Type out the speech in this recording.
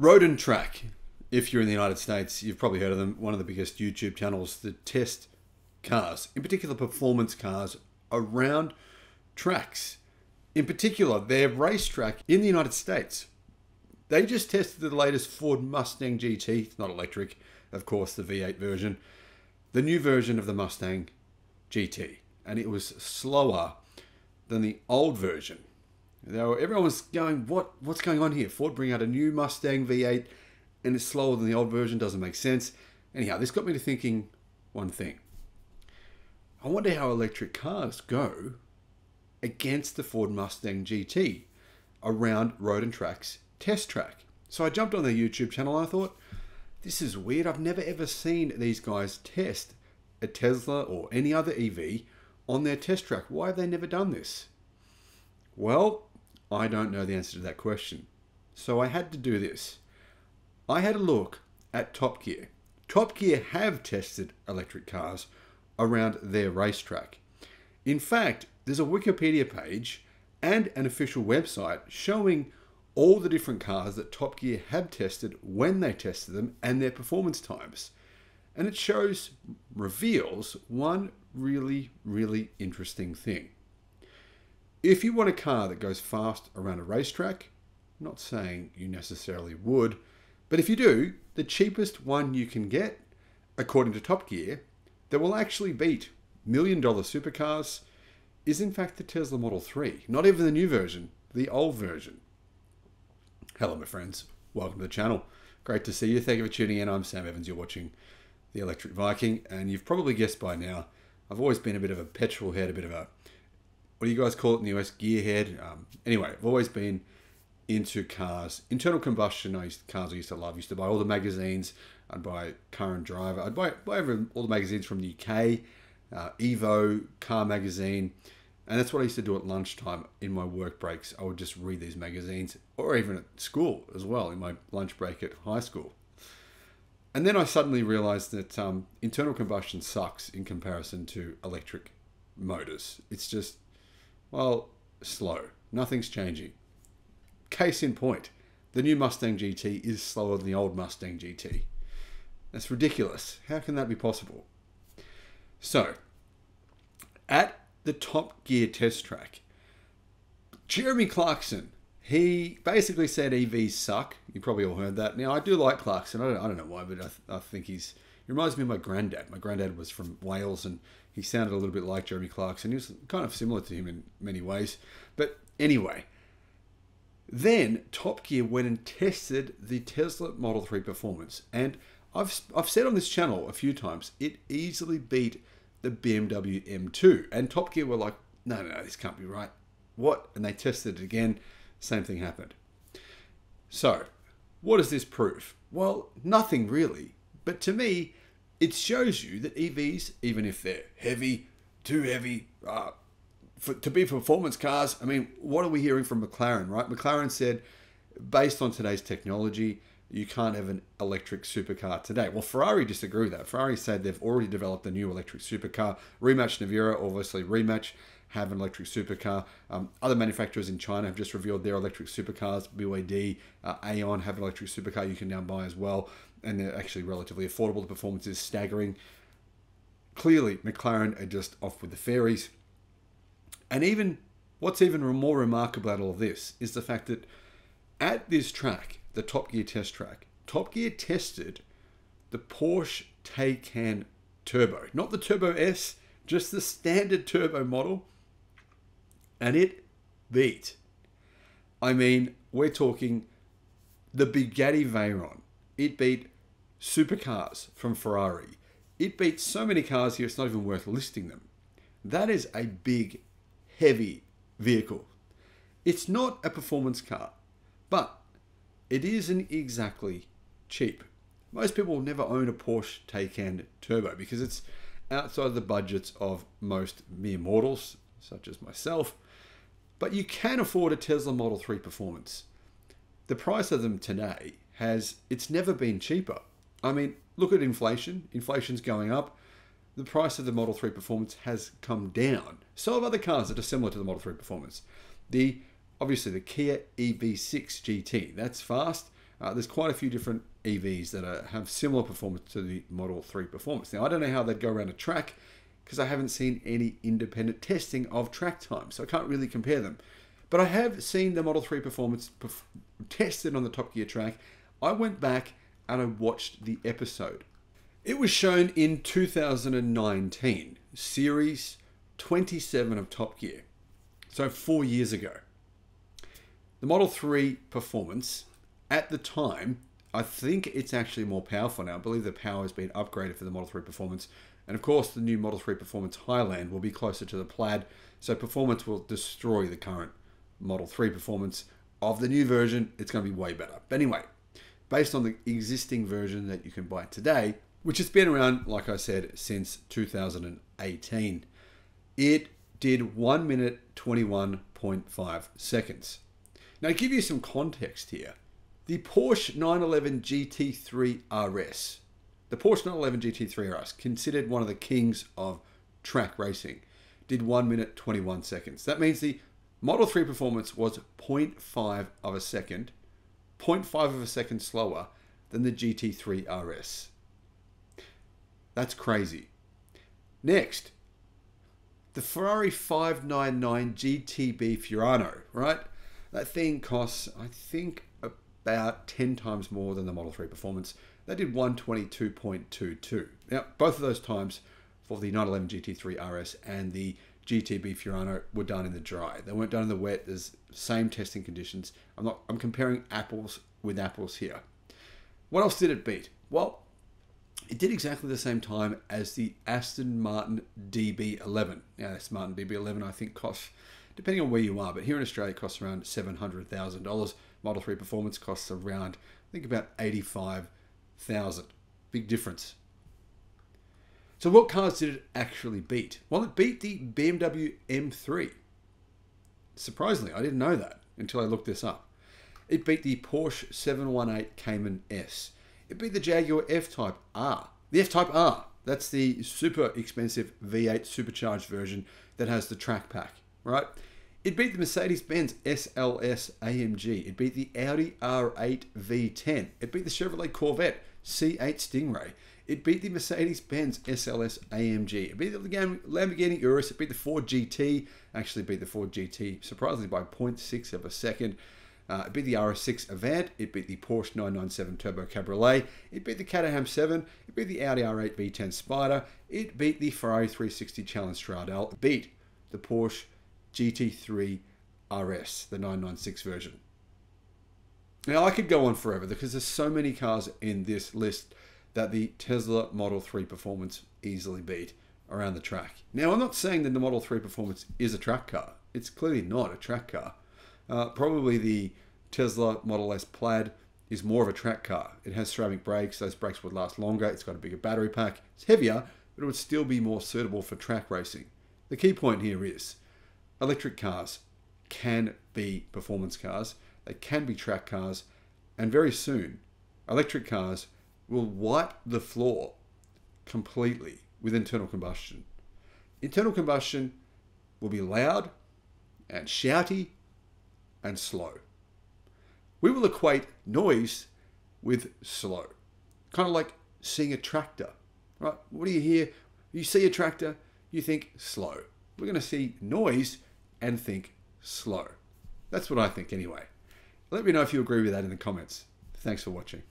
Road and Track. If you're in the United States, you've probably heard of them. One of the biggest YouTube channels that test cars, in particular performance cars, around tracks. In particular, their racetrack in the United States. They just tested the latest Ford Mustang GT. Not electric, of course, the V8 version. The new version of the Mustang GT. And it was slower than the old version. Now, everyone was going, what, what's going on here? Ford bring out a new Mustang V8 and it's slower than the old version. Doesn't make sense. Anyhow, this got me to thinking one thing. I wonder how electric cars go against the Ford Mustang GT around road and tracks test track. So I jumped on their YouTube channel and I thought, this is weird. I've never ever seen these guys test a Tesla or any other EV on their test track. Why have they never done this? Well, I don't know the answer to that question. So I had to do this. I had a look at Top Gear. Top Gear have tested electric cars around their racetrack. In fact, there's a Wikipedia page and an official website showing all the different cars that Top Gear have tested when they tested them and their performance times. And it shows, reveals one really, really interesting thing. If you want a car that goes fast around a racetrack, I'm not saying you necessarily would, but if you do, the cheapest one you can get, according to Top Gear, that will actually beat million dollar supercars is in fact the Tesla Model 3. Not even the new version, the old version. Hello, my friends. Welcome to the channel. Great to see you. Thank you for tuning in. I'm Sam Evans. You're watching The Electric Viking, and you've probably guessed by now, I've always been a bit of a petrol head, a bit of a, what do you guys call it in the US? Gearhead. Um, anyway, I've always been into cars. Internal combustion I used, cars I used to love. I used to buy all the magazines. I'd buy Car and Driver. I'd buy, buy all the magazines from the UK, uh, Evo, Car Magazine. And that's what I used to do at lunchtime in my work breaks. I would just read these magazines, or even at school as well, in my lunch break at high school. And then I suddenly realized that um, internal combustion sucks in comparison to electric motors. It's just, well, slow. Nothing's changing. Case in point, the new Mustang GT is slower than the old Mustang GT. That's ridiculous. How can that be possible? So, at the Top Gear test track. Jeremy Clarkson, he basically said EVs suck. You probably all heard that. Now, I do like Clarkson. I don't, I don't know why, but I, th I think he's. He reminds me of my granddad. My granddad was from Wales and he sounded a little bit like Jeremy Clarkson. He was kind of similar to him in many ways. But anyway, then Top Gear went and tested the Tesla Model 3 performance. And I've, I've said on this channel a few times, it easily beat the BMW M2. And Top Gear were like, no, no, no, this can't be right. What? And they tested it again. Same thing happened. So, what does this prove? Well, nothing really. But to me, it shows you that EVs, even if they're heavy, too heavy, uh, for, to be performance cars, I mean, what are we hearing from McLaren, right? McLaren said, based on today's technology, you can't have an electric supercar today. Well, Ferrari disagree with that. Ferrari said they've already developed a new electric supercar. Rimac Nevera, obviously, Rimac have an electric supercar. Um, other manufacturers in China have just revealed their electric supercars. BYD, uh, Aion have an electric supercar you can now buy as well, and they're actually relatively affordable. The performance is staggering. Clearly, McLaren are just off with the fairies. And even what's even more remarkable about all of this is the fact that at this track, the Top Gear test track, Top Gear tested the Porsche Taycan Turbo, not the Turbo S, just the standard turbo model, and it beat. I mean, we're talking the Bugatti Veyron. It beat supercars from Ferrari. It beat so many cars here, it's not even worth listing them. That is a big, heavy vehicle. It's not a performance car, but it isn't exactly cheap. Most people will never own a Porsche Taycan Turbo because it's outside the budgets of most mere mortals, such as myself. But you can afford a Tesla Model 3 Performance. The price of them today has, it's never been cheaper. I mean, look at inflation. Inflation's going up. The price of the Model 3 Performance has come down. So have other cars that are similar to the Model 3 Performance. The obviously the Kia EV6 GT. That's fast. Uh, there's quite a few different EVs that are, have similar performance to the Model 3 performance. Now, I don't know how they'd go around a track because I haven't seen any independent testing of track time, so I can't really compare them. But I have seen the Model 3 performance perf- tested on the Top Gear track. I went back and I watched the episode. It was shown in 2019, series 27 of Top Gear. So, four years ago. The Model 3 performance at the time, I think it's actually more powerful now. I believe the power has been upgraded for the Model 3 performance. And of course, the new Model 3 Performance Highland will be closer to the Plaid, so performance will destroy the current Model 3 performance. Of the new version, it's going to be way better. But anyway, based on the existing version that you can buy today, which has been around, like I said, since 2018, it did 1 minute 21.5 seconds. Now, to give you some context here, the Porsche 911 GT3 RS, the Porsche 911 GT3 RS, considered one of the kings of track racing, did 1 minute 21 seconds. That means the Model 3 performance was 0.5 of a second, 0.5 of a second slower than the GT3 RS. That's crazy. Next, the Ferrari 599 GTB Fiorano, right? That thing costs, I think, about 10 times more than the Model 3 performance. They did 122.22. Now, both of those times for the 911 GT3 RS and the GTB Fiorano were done in the dry. They weren't done in the wet. There's same testing conditions. I'm not. I'm comparing apples with apples here. What else did it beat? Well, it did exactly the same time as the Aston Martin DB11. Now, this Martin DB11 I think costs, depending on where you are, but here in Australia it costs around seven hundred thousand dollars. Model 3 Performance costs around, I think about eighty-five thousand. Big difference. So what cars did it actually beat? Well, it beat the BMW M3. Surprisingly, I didn't know that until I looked this up. It beat the Porsche 718 Cayman S. It beat the Jaguar F-Type R. The F-Type R, that's the super expensive V8 supercharged version that has the track pack, right? It beat the Mercedes-Benz SLS AMG. It beat the Audi R8 V10. It beat the Chevrolet Corvette C8 Stingray. It beat the Mercedes-Benz SLS AMG. It beat the Lamborghini Urus. It beat the Ford GT. Actually beat the Ford GT surprisingly by 0.6 of a second. Uh, it beat the RS6 Avant. It beat the Porsche 997 Turbo Cabriolet. It beat the Caterham 7. It beat the Audi R8 V10 Spider. It beat the Ferrari 360 Challenge Stradale. It beat the Porsche GT3 RS, the 996 version. Now I could go on forever because there's so many cars in this list that the Tesla Model 3 Performance easily beat around the track. Now, I'm not saying that the Model 3 Performance is a track car. It's clearly not a track car. Uh, probably the Tesla Model S Plaid is more of a track car. It has ceramic brakes. Those brakes would last longer. It's got a bigger battery pack. It's heavier, but it would still be more suitable for track racing. The key point here is electric cars can be performance cars. They can be track cars. And very soon, electric cars will wipe the floor completely with internal combustion. Internal combustion will be loud and shouty and slow. We will equate noise with slow, kind of like seeing a tractor, right? What do you hear? You see a tractor, you think slow. We're going to see noise and think slow. That's what I think anyway. Let me know if you agree with that in the comments. Thanks for watching.